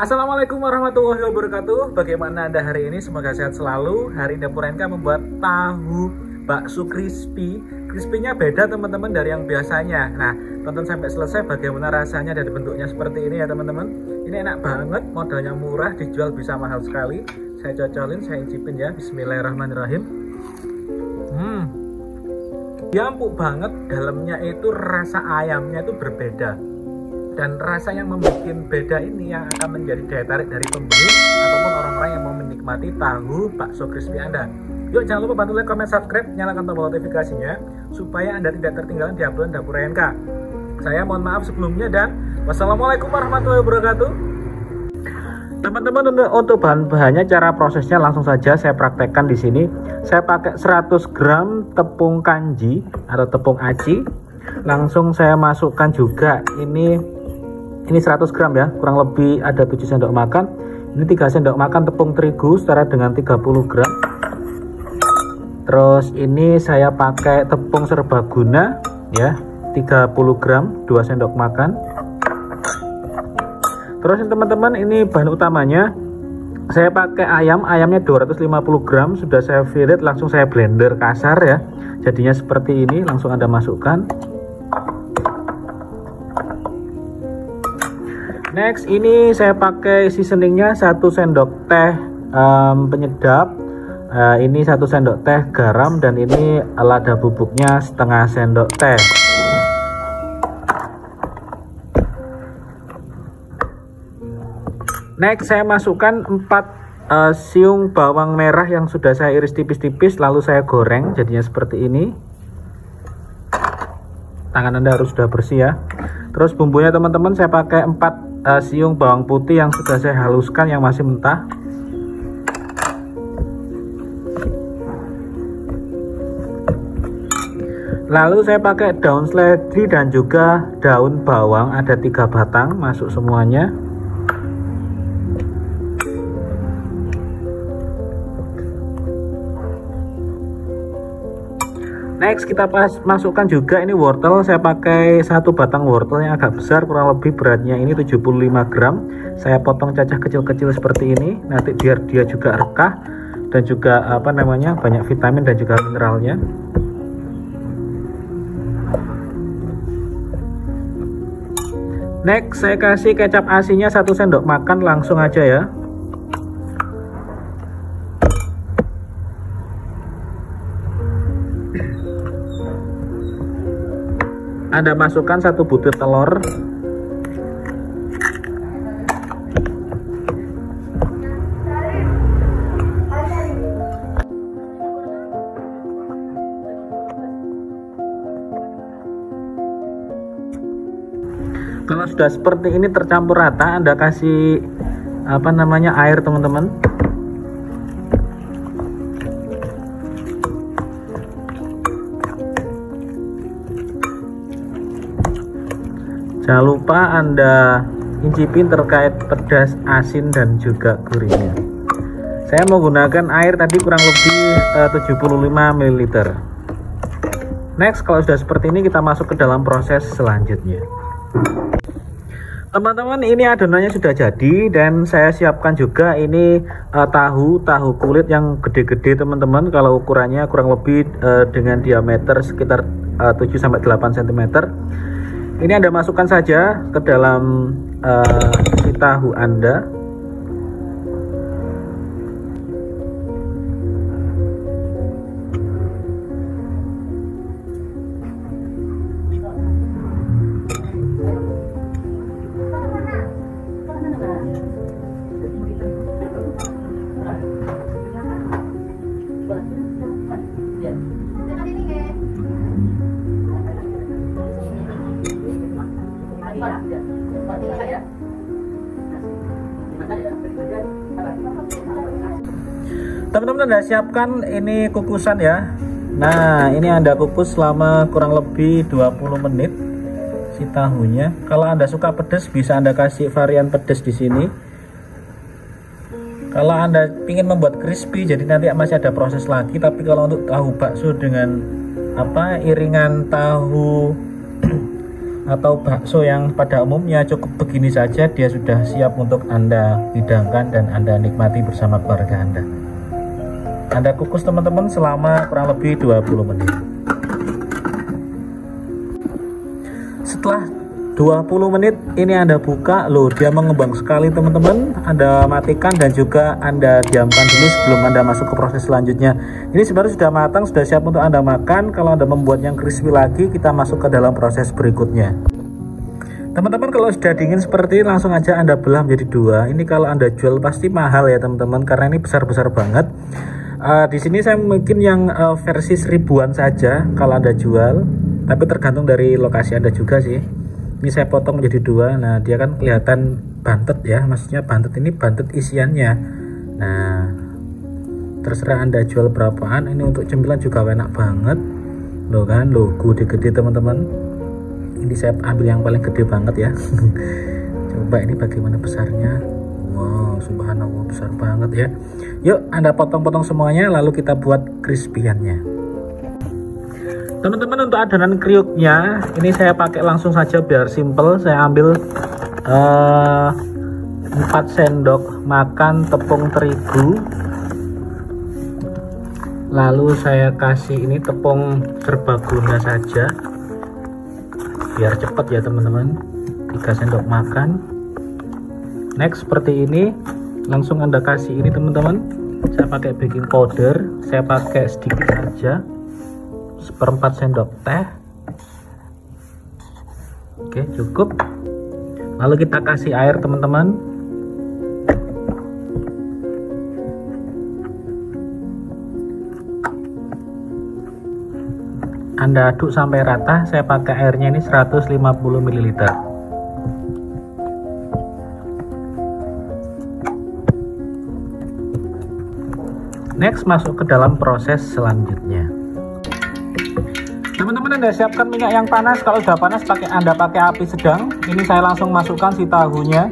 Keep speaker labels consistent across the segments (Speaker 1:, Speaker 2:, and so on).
Speaker 1: Assalamualaikum warahmatullahi wabarakatuh. Bagaimana Anda hari ini? Semoga sehat selalu. Hari ini Dapur NK membuat tahu bakso crispy. Crispy-nya beda teman-teman dari yang biasanya. Nah, tonton sampai selesai bagaimana rasanya dari bentuknya seperti ini ya teman-teman. Ini enak banget, modalnya murah, dijual bisa mahal sekali. Saya cocolin, saya incipin ya. Bismillahirrahmanirrahim. Hmm. Ya empuk banget, dalamnya itu rasa ayamnya itu berbeda dan rasa yang membuat beda ini yang akan menjadi daya tarik dari pembeli ataupun orang-orang yang mau menikmati tahu bakso crispy Anda. Yuk jangan lupa bantu like, comment, subscribe, nyalakan tombol notifikasinya supaya Anda tidak tertinggalan di upload dapur NK. Saya mohon maaf sebelumnya dan wassalamualaikum warahmatullahi wabarakatuh. Teman-teman untuk bahan-bahannya cara prosesnya langsung saja saya praktekkan di sini. Saya pakai 100 gram tepung kanji atau tepung aci. Langsung saya masukkan juga ini ini 100 gram ya kurang lebih ada 7 sendok makan. Ini 3 sendok makan tepung terigu setara dengan 30 gram. Terus ini saya pakai tepung serbaguna ya 30 gram 2 sendok makan. Terus teman-teman ini bahan utamanya. Saya pakai ayam ayamnya 250 gram sudah saya fillet langsung saya blender kasar ya. Jadinya seperti ini langsung anda masukkan next ini saya pakai seasoningnya satu sendok teh um, penyedap. Uh, ini satu sendok teh garam dan ini lada bubuknya setengah sendok teh. Next saya masukkan 4 uh, eh, siung bawang merah yang sudah saya iris tipis-tipis lalu saya goreng jadinya seperti ini. Tangan anda harus sudah bersih ya. Terus bumbunya teman-teman saya pakai 4 uh, siung bawang putih yang sudah saya haluskan yang masih mentah. Lalu saya pakai daun seledri dan juga daun bawang. Ada tiga batang masuk semuanya next kita pas masukkan juga ini wortel. Saya pakai satu batang wortel yang agak besar kurang lebih beratnya ini 75 gram. Saya potong cacah kecil-kecil seperti ini nanti biar dia juga rekah. Dan juga apa namanya banyak vitamin dan juga mineralnya. Next saya kasih kecap asinnya satu sendok. Makan langsung aja ya Anda masukkan satu butir telur. Kalau sudah seperti ini tercampur rata Anda kasih apa namanya air teman-teman jangan lupa anda incipin terkait pedas asin dan juga gurihnya. Saya menggunakan air tadi kurang lebih eh, 75 ml next kalau sudah seperti ini kita masuk ke dalam proses selanjutnya. Teman-teman ini adonannya sudah jadi dan saya siapkan juga ini uh, tahu tahu kulit yang gede-gede teman-teman. Kalau ukurannya kurang lebih uh, dengan diameter sekitar uh, 7 8 cm ini Anda masukkan saja ke dalam uh, si tahu Anda teman-teman anda siapkan ini kukusan ya. Nah ini anda kukus selama kurang lebih 20 menit si tahunya. Kalau anda suka pedas bisa anda kasih varian pedas di sini. Kalau anda ingin membuat crispy jadi nanti masih ada proses lagi. Tapi kalau untuk tahu bakso dengan apa iringan tahu atau bakso yang pada umumnya cukup begini saja dia sudah siap untuk Anda hidangkan dan Anda nikmati bersama keluarga Anda. Anda kukus teman-teman selama kurang lebih 20 menit. Setelah 20 menit ini Anda buka. Loh dia mengembang sekali teman-teman. Anda matikan dan juga Anda diamkan dulu sebelum Anda masuk ke proses selanjutnya. Ini sebenarnya sudah matang sudah siap untuk Anda makan. Kalau Anda membuat yang crispy lagi kita masuk ke dalam proses berikutnya. Teman-teman kalau sudah dingin seperti ini langsung aja Anda belah menjadi dua. Ini kalau Anda jual pasti mahal ya teman-teman karena ini besar-besar banget. Uh, di sini saya mungkin yang uh, versi seribuan saja kalau Anda jual. Tapi tergantung dari lokasi Anda juga sih ini saya potong menjadi dua. Nah dia kan kelihatan bantet ya. Maksudnya bantet ini bantet isiannya. Nah terserah anda jual berapaan. Ini untuk cemilan juga enak banget. Loh kan loh gede-gede teman-teman. Ini saya ambil yang paling gede banget ya. Coba ini bagaimana besarnya. Wow subhanallah besar banget ya. Yuk anda potong-potong semuanya lalu kita buat crispy-annya teman-teman untuk adonan kriuknya ini saya pakai langsung saja biar simple. Saya ambil uh, eh, 4 sendok makan tepung terigu. Lalu saya kasih ini tepung serbaguna saja. Biar cepat ya teman-teman. 3 sendok makan. Next seperti ini. Langsung anda kasih ini teman-teman. Saya pakai baking powder. Saya pakai sedikit saja seperempat sendok teh. Oke cukup. Lalu kita kasih air teman-teman. Anda aduk sampai rata. Saya pakai airnya ini 150 ml next masuk ke dalam proses selanjutnya teman-teman anda siapkan minyak yang panas. Kalau sudah panas pakai anda pakai api sedang. Ini saya langsung masukkan si tahunya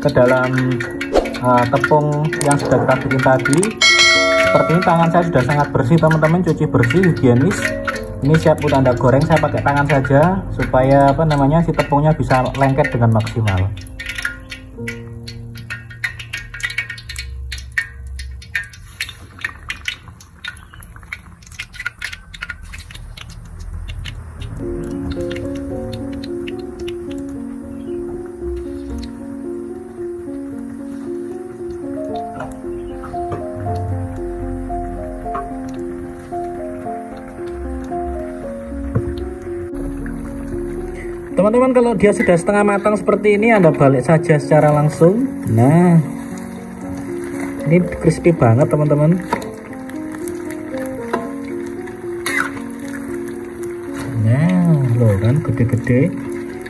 Speaker 1: ke dalam uh, tepung yang sudah kita bikin tadi. Seperti ini tangan saya sudah sangat bersih teman-teman. Cuci bersih higienis. Ini siap untuk anda goreng. Saya pakai tangan saja supaya apa namanya si tepungnya bisa lengket dengan maksimal teman-teman kalau dia sudah setengah matang seperti ini anda balik saja secara langsung. Nah ini crispy banget teman-teman. Nah loh kan gede-gede.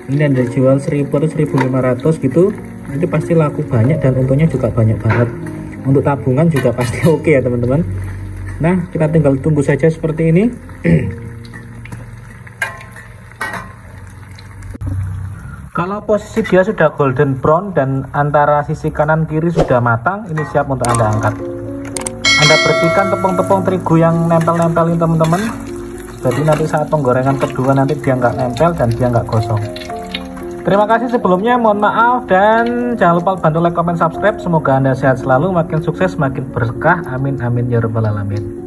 Speaker 1: Ini anda jual 1000 atau 1500 gitu itu pasti laku banyak dan untungnya juga banyak banget. Untuk tabungan juga pasti oke okay ya teman-teman. Nah kita tinggal tunggu saja seperti ini Kalau posisi dia sudah golden brown dan antara sisi kanan kiri sudah matang, ini siap untuk Anda angkat. Anda bersihkan tepung-tepung terigu yang nempel-nempel ini teman-teman. Jadi nanti saat penggorengan kedua nanti dia nggak nempel dan dia nggak gosong. Terima kasih sebelumnya, mohon maaf dan jangan lupa bantu like, comment, subscribe. Semoga Anda sehat selalu, makin sukses, makin berkah. Amin, amin, ya rabbal alamin.